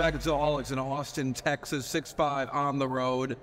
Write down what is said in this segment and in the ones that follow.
back at Zoholics in Austin, Texas, 6'5 on the road.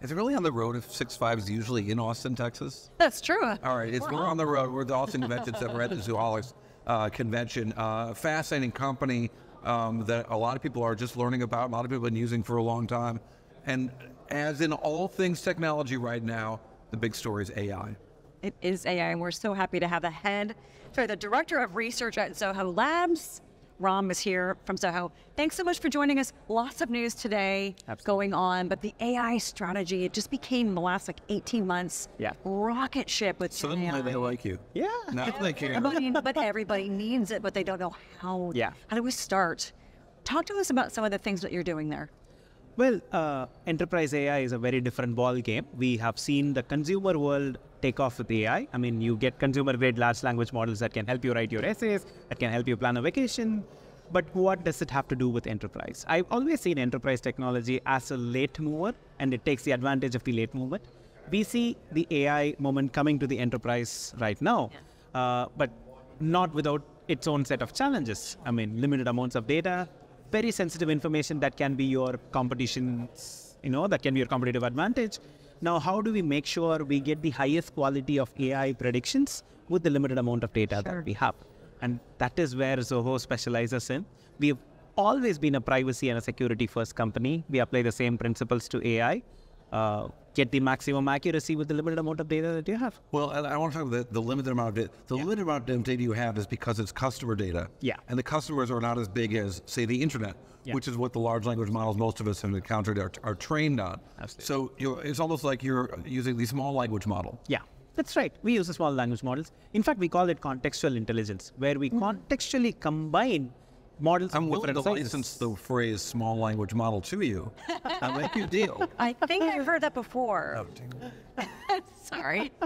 Is it really on the road if 6'5 is usually in Austin, Texas? That's true. All right, it's, we're on the road. We're at the Austin Convention Center. We're at the Zoholics uh, Convention. Uh, fascinating company um, that a lot of people are just learning about, a lot of people have been using for a long time. And as in all things technology right now, the big story is AI. It is AI, and we're so happy to have the head, sorry, the director of research at Zoho Labs. Ram is here from Zoho. Thanks so much for joining us. Lots of news today going on, but the AI strategy, it just became in the last like 18 months, Yeah. rocket ship with Suddenly AI. they like you. Yeah. Now they care. I but everybody needs it, but they don't know how. Yeah. How do we start? Talk to us about some of the things that you're doing there. Well, uh, enterprise AI is a very different ball game. We have seen the consumer world take off with AI. I mean, you get consumer grade large language models that can help you write your essays, that can help you plan a vacation. But what does it have to do with enterprise? I've always seen enterprise technology as a late mover, and it takes the advantage of the late movement. We see the AI moment coming to the enterprise right now, uh, but not without its own set of challenges. I mean, limited amounts of data, very sensitive information that can be your competition's, you know, that can be your competitive advantage. Now, how do we make sure we get the highest quality of AI predictions with the limited amount of data that we have? And that is where Zoho specializes in. We've always been a privacy and a security first company. We apply the same principles to AI. Uh, get the maximum accuracy with the limited amount of data that you have. Well, and I want to talk about the, the limited amount of data. The limited amount of data you have is because it's customer data. Yeah. And the customers are not as big as, say, the internet, Yeah. which is what the large language models most of us have encountered are, are trained on. Absolutely. So you know, it's almost like you're using the small language model. Yeah, that's right. We use the small language models. In fact, we call it contextual intelligence, where we contextually combine models I'm of willing to different sizes. license the phrase small language model to you. I'll make you deal. I think I've heard that before. Sorry.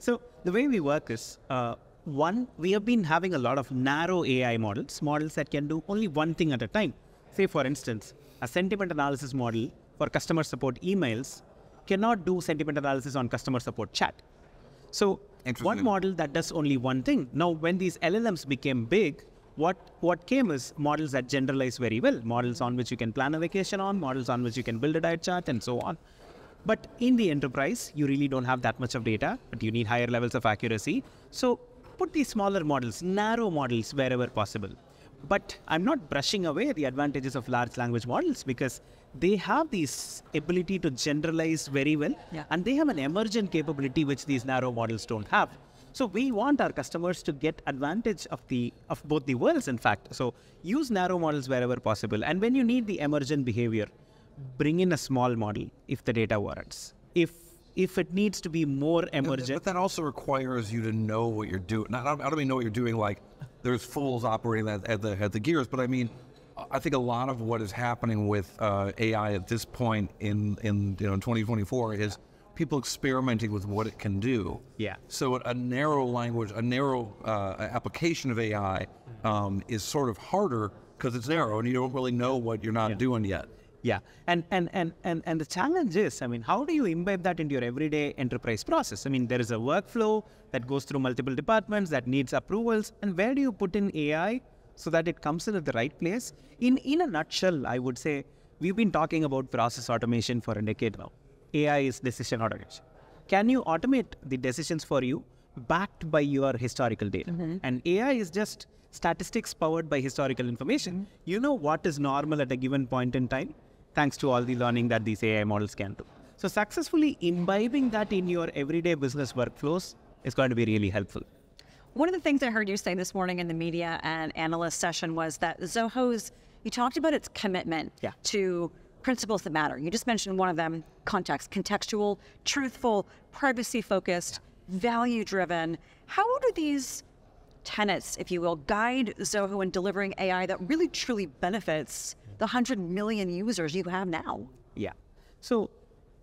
So the way we work is, uh, one, we have been having a lot of narrow AI models, models that can do only one thing at a time. Say, for instance, a sentiment analysis model for customer support emails cannot do sentiment analysis on customer support chat. So one model that does only one thing. Now, when these LLMs became big, what what came is models that generalize very well. Models on which you can plan a vacation on, models on which you can build a diet chart, and so on. But in the enterprise, you really don't have that much of data, but you need higher levels of accuracy. So put these smaller models, narrow models wherever possible. But I'm not brushing away the advantages of large language models because they have this ability to generalize very well Yeah. and they have an emergent capability which these narrow models don't have. So we want our customers to get advantage of the of both the worlds in fact. So use narrow models wherever possible and when you need the emergent behavior bring in a small model if the data warrants. If if it needs to be more emergent But that also requires you to know what you're doing. Not, I don't mean know what you're doing like there's fools operating at, at the at the gears, but I mean I think a lot of what is happening with uh, AI at this point in in you know 2024 is people experimenting with what it can do. Yeah. So a narrow language, a narrow uh, application of AI um, is sort of harder because it's narrow and you don't really know what you're not doing yet. Yeah, and and and and and the challenge is, I mean, how do you imbibe that into your everyday enterprise process? I mean, there is a workflow that goes through multiple departments that needs approvals, and where do you put in AI so that it comes in at the right place? In in a nutshell, I would say we've been talking about process automation for a decade now. AI is decision automation. Can you automate the decisions for you backed by your historical data? Mm-hmm. And AI is just statistics powered by historical information. Mm-hmm. You know what is normal at a given point in time, thanks to all the learning that these AI models can do. So, successfully imbibing that in your everyday business workflows is going to be really helpful. One of the things I heard you say this morning in the media and analyst session was that Zoho's, you talked about its commitment Yeah. to principles that matter. You just mentioned one of them context, contextual, truthful, privacy focused, value driven. How do these tenets, if you will, guide Zoho in delivering AI that really truly benefits the 100 million users you have now? Yeah. So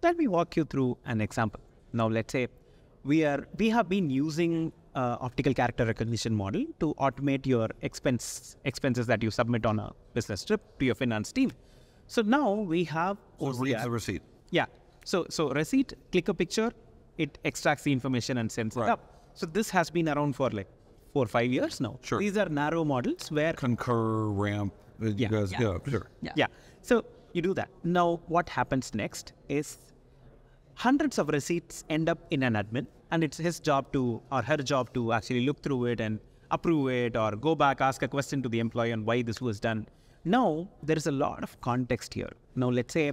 let me walk you through an example. Now, let's say we are we have been using uh, optical character recognition model to automate your expense expenses that you submit on a business trip to your finance team. So now we have So it reads OCR. the receipt. Yeah. So so receipt, click a picture, it extracts the information and sends Right. it up. So this has been around for like four or five years now. Sure. These are narrow models where Concur, ramp, You Yeah. guys, Yeah. yeah, sure. Yeah. Yeah. So you do that. Now, what happens next is hundreds of receipts end up in an admin, and it's his job to, or her job to actually look through it and approve it, or go back, ask a question to the employee on why this was done. Now, there is a lot of context here. Now, let's say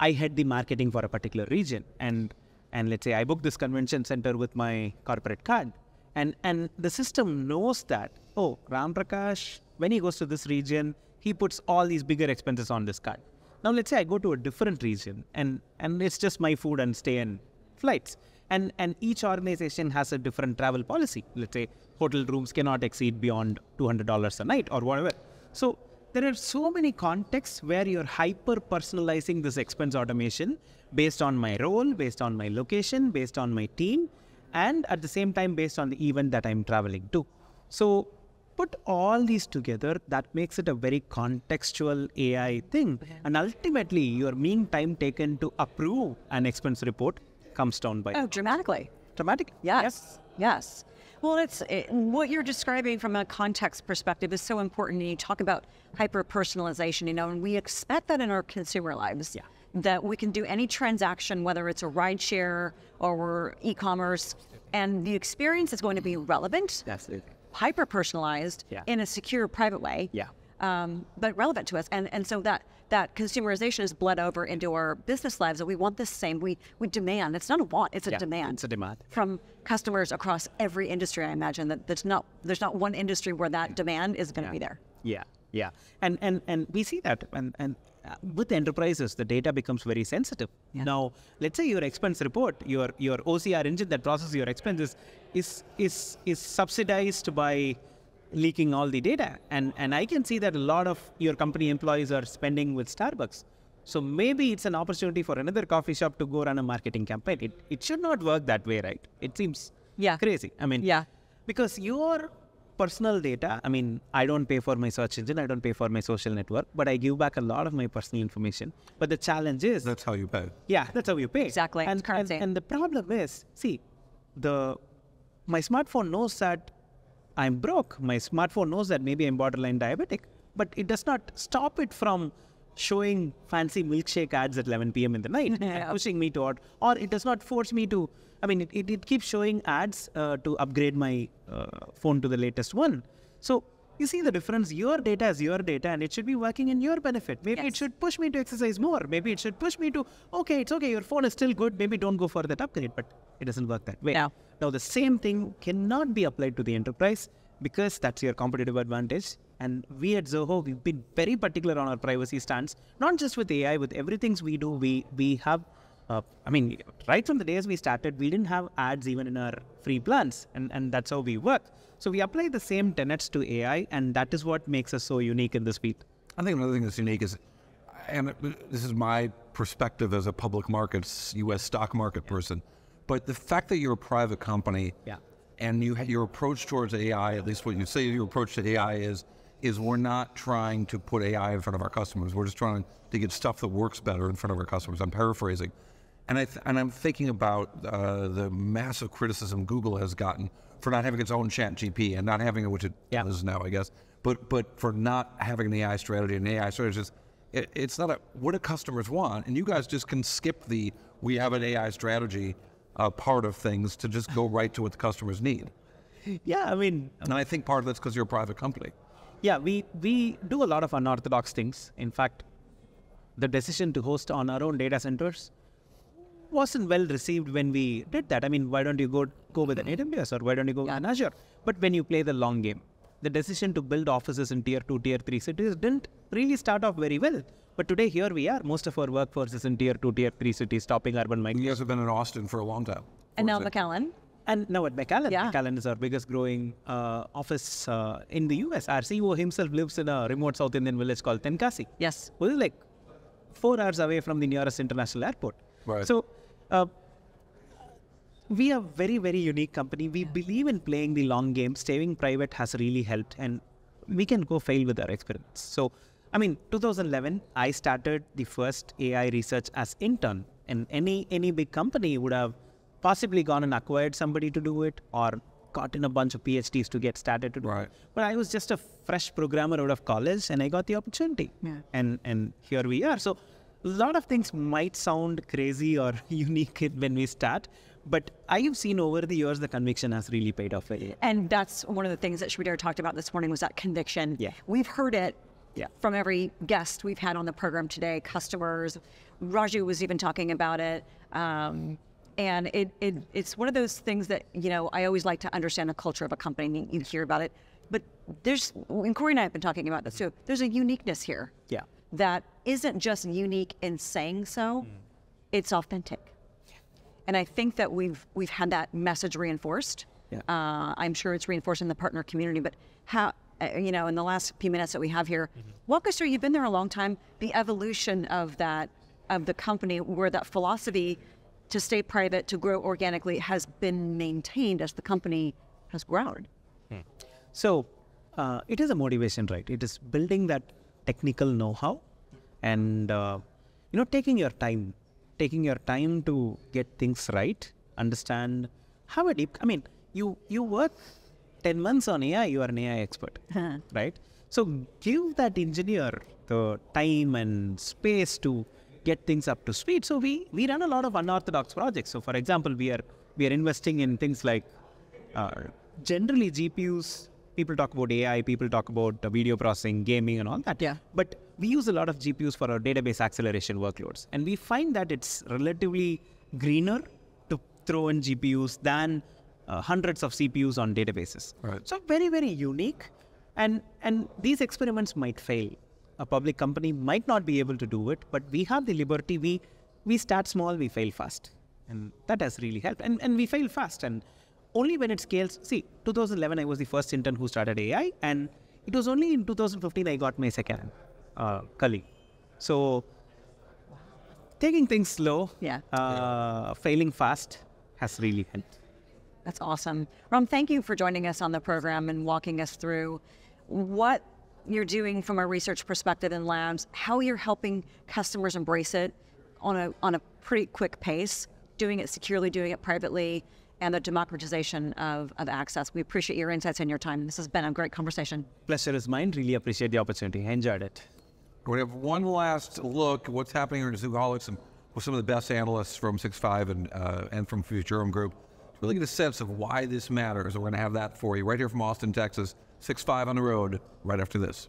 I head the marketing for a particular region, and and let's say I book this convention center with my corporate card, and and the system knows that oh Ram Prakash when he goes to this region he puts all these bigger expenses on this card. Now let's say I go to a different region and and it's just my food and stay and flights. And and each organization has a different travel policy. Let's say hotel rooms cannot exceed beyond two hundred dollars a night or whatever. So there are so many contexts where you're hyper personalizing this expense automation based on my role, based on my location, based on my team, and at the same time based on the event that I'm traveling to. So put all these together, that makes it a very contextual AI thing. And ultimately, your mean time taken to approve an expense report comes down by Oh, dramatically. dramatically. Yes. Yes. Well, it's it, what you're describing from a context perspective is so important. And you talk about hyper personalization, you know, and we expect that in our consumer lives. Yeah. That we can do any transaction, whether it's a ride share or e-commerce, and the experience is going to be relevant, Absolutely. Hyper personalized, Yeah. in a secure, private way. Yeah. Um, but relevant to us, and and so that that consumerization is bled over into our business lives, and we want the same. We we demand. It's not a want; it's a Yeah, demand it's a demand. from customers across every industry. I imagine that there's not there's not one industry where that demand is going to be there. Yeah, yeah, and and and we see that, and and Uh, with enterprises, the data becomes very sensitive. Yeah. Now, let's say your expense report, your your OCR engine that processes your expenses, is is is subsidized by leaking all the data, and and I can see that a lot of your company employees are spending with Starbucks. So maybe it's an opportunity for another coffee shop to go run a marketing campaign. It it should not work that way, right? It seems Yeah. crazy. I mean, Yeah. because your personal data, I mean, I don't pay for my search engine, I don't pay for my social network, but I give back a lot of my personal information. But the challenge is, That's how you pay. yeah, that's how you pay. Exactly, And, and, and the problem is, see, the my smartphone knows that I'm broke. My smartphone knows that maybe I'm borderline diabetic, but it does not stop it from showing fancy milkshake ads at 11 p.m. in the night and Yeah. pushing me toward, or it does not force me to. I mean, it, it, it keeps showing ads uh, to upgrade my uh, phone to the latest one. So you see the difference. Your data is your data, and it should be working in your benefit. Maybe it should push me to exercise more. Maybe it should push me to, okay, it's okay, your phone is still good. Maybe don't go for that upgrade, but it doesn't work that way. No. Now, the same thing cannot be applied to the enterprise because that's your competitive advantage. And we at Zoho, we've been very particular on our privacy stance, not just with AI, with everything we do. We we have, uh, I mean, right from the days we started, we didn't have ads even in our free plans, and, and that's how we work. So we apply the same tenets to AI, and that is what makes us so unique in this field. I think another thing that's unique is, and this is my perspective as a public markets, U.S. stock market person, but the fact that you're a private company, Yeah. and you your approach towards AI, at least what you say your approach to AI is, is we're not trying to put AI in front of our customers. We're just trying to get stuff that works better in front of our customers. I'm paraphrasing, and I th- and I'm thinking about uh, the massive criticism Google has gotten for not having its own Chat GP and not having it, which it Yeah. does now, I guess. But but for not having an AI strategy, and AI strategy is it, it's not a what do customers want, and you guys just can skip the we have an AI strategy uh, part of things to just go right to what the customers need. Yeah, I mean, And I think part of that's because you're a private company. Yeah, we, we do a lot of unorthodox things. In fact, the decision to host on our own data centers wasn't well received when we did that. I mean, why don't you go go with an mm-hmm. AWS or why don't you go with an Azure? But when you play the long game, the decision to build offices in tier two, tier three cities didn't really start off very well. But today, here we are. Most of our workforce is in tier two, tier three cities, topping urban You migration. guys have been in Austin for a long time. And now McAllen. And now at McAllen, Yeah. McAllen is our biggest growing uh, office uh, in the US. Our CEO himself lives in a remote South Indian village called Tenkasi. Yes. Well, it's like four hours away from the nearest international airport. Right. So, uh, we are very, very unique company. We believe in playing the long game. Staying private has really helped, and we can go fail with our experiments. So, I mean, 2011, I started the first AI research as intern, and any any big company would have possibly gone and acquired somebody to do it, or gotten a bunch of PhDs to get started to do. Right. But I was just a fresh programmer out of college, and I got the opportunity. Yeah. And and here we are. So a lot of things might sound crazy or unique when we start, but I have seen over the years the conviction has really paid off. And that's one of the things that Sridhar talked about this morning was that conviction. Yeah. We've heard it Yeah. from every guest we've had on the program today, customers. Raju was even talking about it. Um, and it, it it's one of those things that, you know, I always like to understand the culture of a company. You hear about it. But there's, and Corey and I have been talking about this too, there's a uniqueness here Yeah. that isn't just unique in saying so, it's authentic. And I think that we've we've had that message reinforced. Yeah. Uh, I'm sure it's reinforced in the partner community. But how, uh, you know, in the last few minutes that we have here, walk us through. You've been there a long time. The evolution of that of the company, where that philosophy to stay private, to grow organically, has been maintained as the company has grown. So uh, it is a motivation, right? It is building that technical know-how, and uh, you know, taking your time, taking your time to get things right, understand, have a deep. I mean, you you work ten months on AI, you are an AI expert, right? So give that engineer the time and space to get things up to speed. So we we run a lot of unorthodox projects. So for example, we are we are investing in things like uh, generally GPUs. People talk about AI, people talk about uh, video processing, gaming, and all that. Yeah. But we use a lot of GPUs for our database acceleration workloads, and we find that it's relatively greener to throw in GPUs than uh, hundreds of CPUs on databases. Right. So very very unique, and and these experiments might fail. A public company might not be able to do it, but we have the liberty. We we start small, we fail fast, and that has really helped. And and we fail fast, and only when it scales. See, 2011, I was the first intern who started AI, and it was only in 2015 I got my second uh, colleague. So taking things slow, Yeah. uh, failing fast has really helped. That's awesome. Ram, thank you for joining us on the program and walking us through what you're doing from a research perspective in labs, how you're helping customers embrace it on a, on a pretty quick pace, doing it securely, doing it privately, and the democratization of, of access. We appreciate your insights and your time. This has been a great conversation. Pleasure is mine. Really appreciate the opportunity. Enjoyed it. We have one last look at what's happening here in Zoholics and with some of the best analysts from 6.5 and, uh, and from Futurum Group to really get a sense of why this matters. We're going to have that for you right here from Austin, Texas. 6-5 on the road right after this.